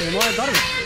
お前誰だ？